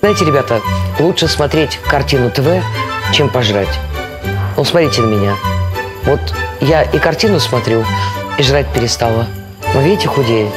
Знаете, ребята, лучше смотреть картину ТВ, чем пожрать. Вот смотрите на меня. Вот я и картину смотрю, и жрать перестала. Вы видите, худею.